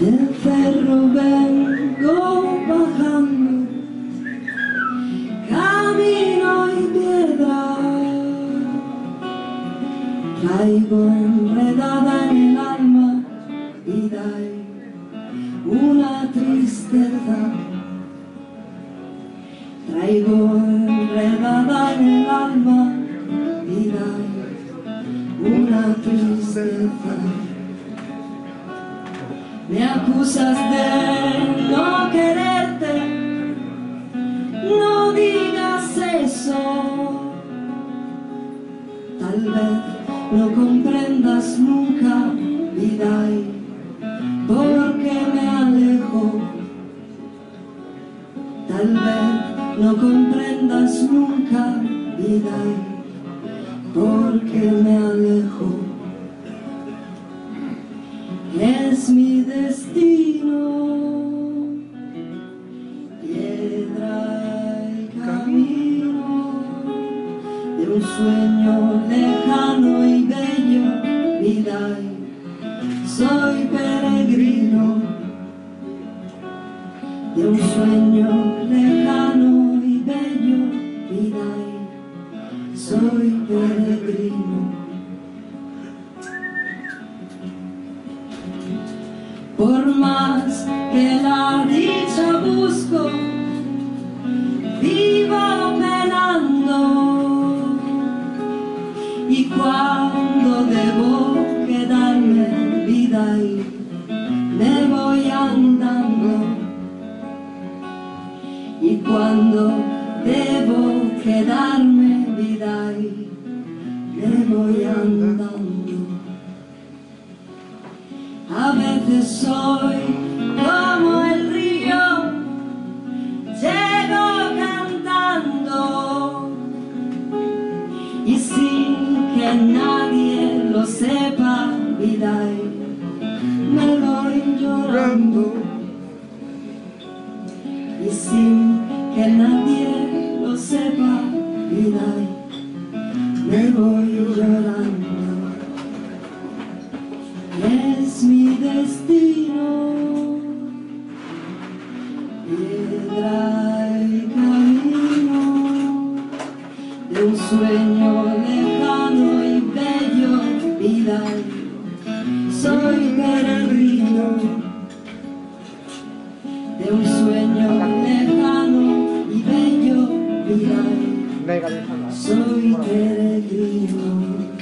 El perro vengo bajando Camino y piedra Traigo enredada en el alma Y dai una tristeza. Traigo enredada en el alma y dai me acusas de no quererte, no digas eso. Tal vez no comprendas nunca, vida, y por qué me alejo. Tal vez no comprendas nunca, vida, y por qué es mi destino, piedra y camino de un sueño lejano y bello, vida. Soy peregrino de un sueño Por más que la dicha busco, vivo penando. Y cuando debo quedarme vida y me voy andando. Y cuando debo quedarme vida y me voy andando. Soy como el río, llego cantando y sin que nadie lo sepa, vida, me voy llorando y sin que nadie lo sepa, vida, me voy llorando. Destino, piedra y camino de un sueño lejano y bello, vida. Soy peregrino de un sueño lejano y bello, vida. Soy peregrino.